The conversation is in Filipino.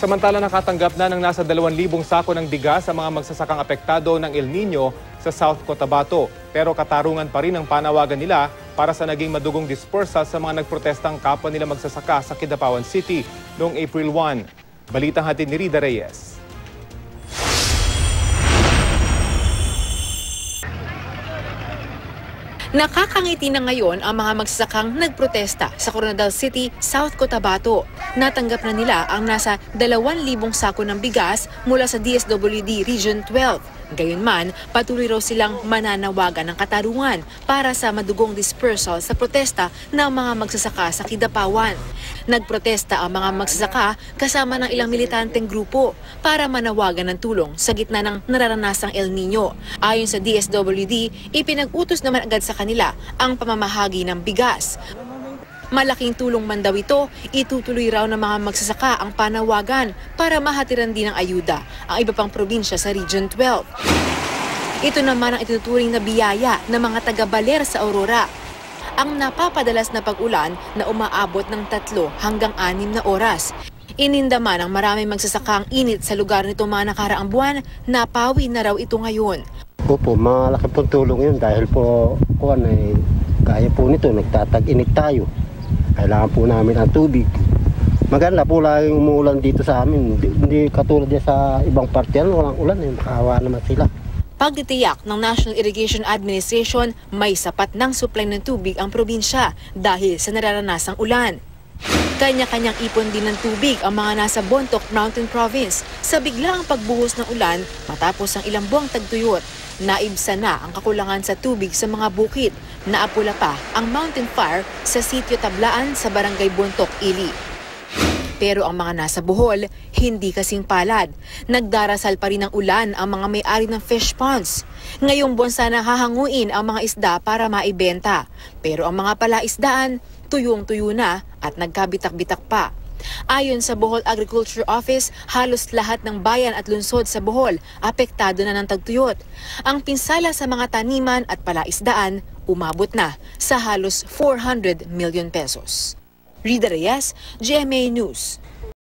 Samantala nakatanggap na ng nasa 2,000 sako ng bigas sa mga magsasakang apektado ng El Nino sa South Cotabato. Pero katarungan pa rin ang panawagan nila para sa naging madugong dispersal sa mga nagprotestang kapwa nila magsasaka sa Kidapawan City noong April 1. Balitang hatid ni Rida Reyes. Nakakangiti na ngayon ang mga magsasakang nagprotesta sa Coronadal City, South Cotabato. Natanggap na nila ang nasa 2,000 sako ng bigas mula sa DSWD Region 12. Gayunman, patuloy raw silang mananawagan ng katarungan para sa madugong dispersal sa protesta ng mga magsasaka sa Kidapawan. Nagprotesta ang mga magsasaka kasama ng ilang militanteng grupo para manawagan ng tulong sa gitna ng nararanasang El Nino. Ayon sa DSWD, ipinag-utos naman agad sa kanila ang pamamahagi ng bigas. Malaking tulong man daw ito, itutuloy raw ng mga magsasaka ang panawagan para mahatiran din ng ayuda ang iba pang probinsya sa Region 12. Ito naman ang ituturing na biyaya ng mga taga-baler sa Aurora. Ang napapadalas na pag-ulan na umaabot ng tatlo hanggang anim na oras. Inindaman ang maraming magsasaka ang init sa lugar nito mga nakaraang buwan, napawi na raw ito ngayon. Opo, malaki pong tulong yun dahil po kuwan ay kaya po nito, nagtatag-init tayo. Kailangan po namin ang tubig. Maganda po laging umuulan dito sa amin. Hindi, katulad sa ibang parte, walang ulan, eh. makaawa naman sila. Pagtitiyak ng National Irrigation Administration, may sapat ng supply ng tubig ang probinsya dahil sa nararanasang ulan. Kanya-kanyang ipon din ng tubig ang mga nasa Bontoc Mountain Province sa biglaang pagbuhos ng ulan matapos ang ilang buwang tagtuyot. Naibsa na ang kakulangan sa tubig sa mga bukid. Naapula pa ang mountain fire sa sitio Tablaan sa barangay Bontoc, Ili. Pero ang mga nasa Bohol, hindi kasing palad. Nagdarasal pa rin ng ulan ang mga may-ari ng fish ponds. Ngayong buwan sana hahanguin ang mga isda para maibenta. Pero ang mga palaisdaan, tuyong-tuyo na at nagkabitak-bitak pa. Ayon sa Bohol Agriculture Office, halos lahat ng bayan at lungsod sa Bohol apektado na ng tagtuyot. Ang pinsala sa mga taniman at palaisdaan umabot na sa halos 400 million pesos. Rida Reyes, GMA News.